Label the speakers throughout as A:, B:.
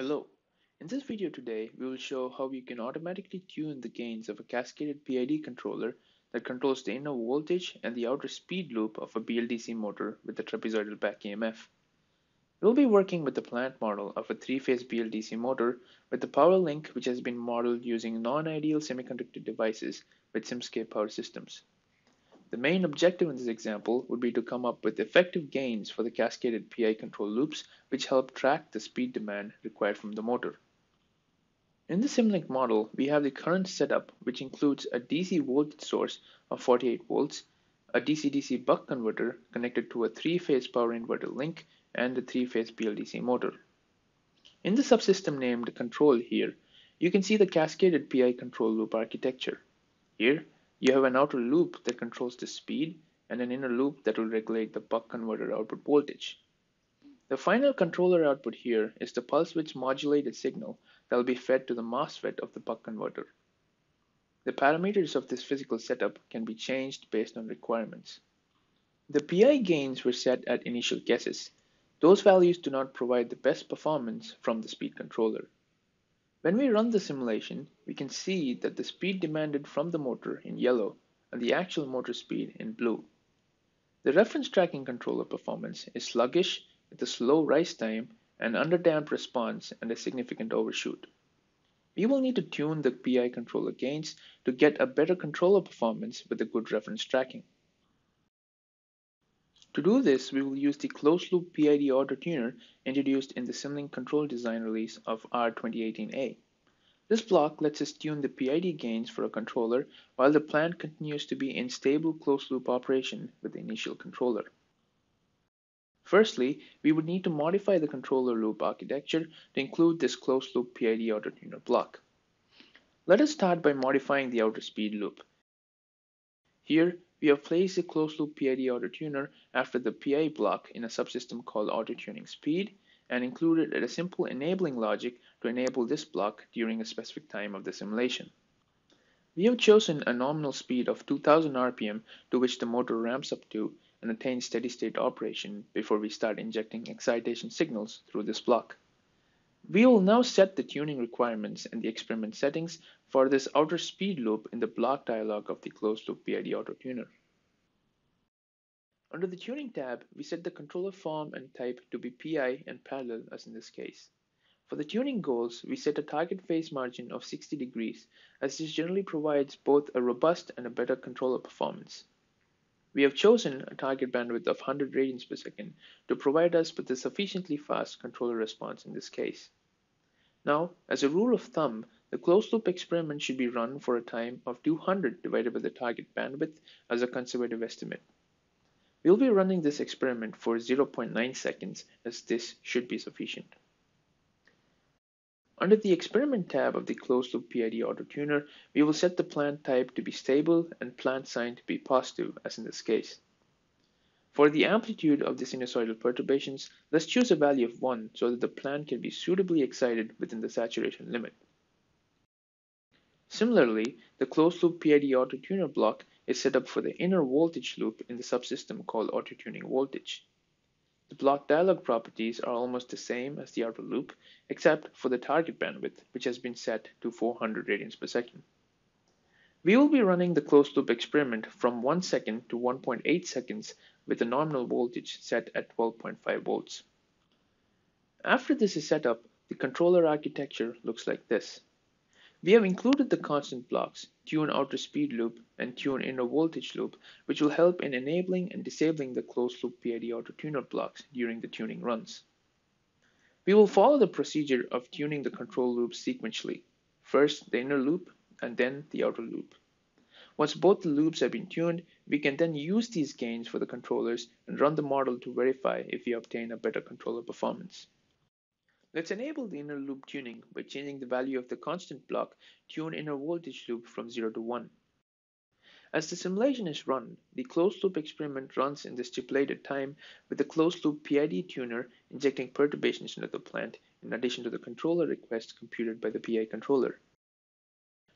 A: Hello. In this video today, we will show how you can automatically tune the gains of a cascaded PID controller that controls the inner voltage and the outer speed loop of a BLDC motor with a trapezoidal back EMF. We'll be working with the plant model of a three-phase BLDC motor with the power link which has been modeled using non-ideal semiconductor devices with Simscape power systems. The main objective in this example would be to come up with effective gains for the cascaded PI control loops which help track the speed demand required from the motor. In the Simulink model, we have the current setup which includes a DC voltage source of 48 volts, a DC-DC buck converter connected to a three-phase power inverter link, and a three-phase BLDC motor. In the subsystem named control here, you can see the cascaded PI control loop architecture. Here, you have an outer loop that controls the speed and an inner loop that will regulate the buck converter output voltage. The final controller output here is the pulse width modulated signal that will be fed to the MOSFET of the buck converter. The parameters of this physical setup can be changed based on requirements. The PI gains were set at initial guesses. Those values do not provide the best performance from the speed controller. When we run the simulation, we can see that the speed demanded from the motor in yellow and the actual motor speed in blue. The reference tracking controller performance is sluggish with a slow rise time, an underdamped response, and a significant overshoot. We will need to tune the PI controller gains to get a better controller performance with a good reference tracking. To do this, we will use the closed-loop PID auto tuner introduced in the Simulink control design release of R2018A. This block lets us tune the PID gains for a controller while the plant continues to be in stable closed-loop operation with the initial controller. Firstly, we would need to modify the controller loop architecture to include this closed-loop PID auto tuner block. Let us start by modifying the outer speed loop. Here, we have placed a closed-loop PID auto-tuner after the PI block in a subsystem called auto-tuning speed and included a simple enabling logic to enable this block during a specific time of the simulation. We have chosen a nominal speed of 2000 rpm to which the motor ramps up to and attains steady state operation before we start injecting excitation signals through this block. We will now set the tuning requirements and the experiment settings for this outer speed loop in the block dialog of the closed loop PID auto tuner. Under the tuning tab, we set the controller form and type to be PI and parallel as in this case. For the tuning goals, we set a target phase margin of 60 degrees as this generally provides both a robust and a better controller performance. We have chosen a target bandwidth of 100 radians per second to provide us with a sufficiently fast controller response in this case. Now, as a rule of thumb, the closed loop experiment should be run for a time of 200 divided by the target bandwidth as a conservative estimate. We'll be running this experiment for 0.9 seconds as this should be sufficient. Under the Experiment tab of the Closed Loop PID Auto Tuner, we will set the plant type to be stable and plant sign to be positive, as in this case. For the amplitude of the sinusoidal perturbations, let's choose a value of 1 so that the plant can be suitably excited within the saturation limit. Similarly, the closed-loop PID Auto Tuner block is set up for the inner voltage loop in the subsystem called Auto Tuning Voltage. The block dialog properties are almost the same as the outer loop, except for the target bandwidth, which has been set to 400 radians per second. We will be running the closed loop experiment from 1 second to 1.8 seconds with the nominal voltage set at 12.5 volts. After this is set up, the controller architecture looks like this. We have included the constant blocks, tune outer speed loop and tune inner voltage loop, which will help in enabling and disabling the closed loop PID auto tuner blocks during the tuning runs. We will follow the procedure of tuning the control loops sequentially. First the inner loop and then the outer loop. Once both the loops have been tuned, we can then use these gains for the controllers and run the model to verify if we obtain a better controller performance. Let's enable the inner loop tuning by changing the value of the constant block tune inner voltage loop from 0 to 1. As the simulation is run, the closed loop experiment runs in the stipulated time with the closed loop PID tuner injecting perturbations into the plant in addition to the controller request computed by the PI controller.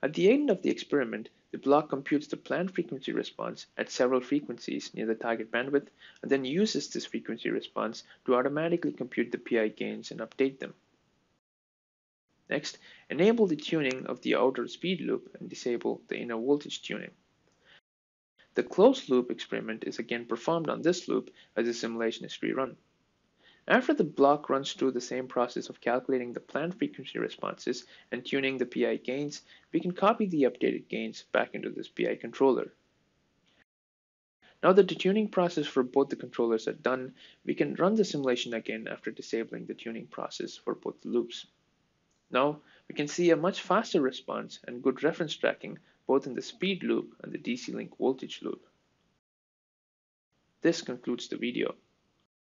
A: At the end of the experiment, the block computes the plant frequency response at several frequencies near the target bandwidth and then uses this frequency response to automatically compute the PI gains and update them. Next, enable the tuning of the outer speed loop and disable the inner voltage tuning. The closed loop experiment is again performed on this loop as the simulation is rerun. After the block runs through the same process of calculating the plant frequency responses and tuning the PI gains, we can copy the updated gains back into this PI controller. Now that the tuning process for both the controllers are done, we can run the simulation again after disabling the tuning process for both the loops. Now, we can see a much faster response and good reference tracking both in the speed loop and the DC-link voltage loop. This concludes the video.